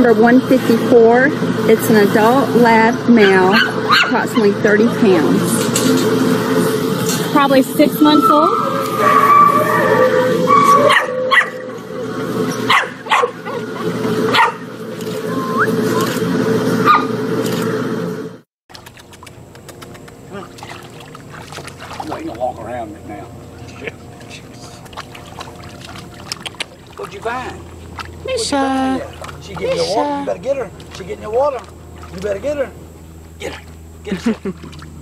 number 154. It's an adult lab male, approximately 30 pounds. Probably six months old. You gonna walk around it now. What'd you find? Misha. She getting your water. You better get her. She getting your water. You better get her. Get her. Get her.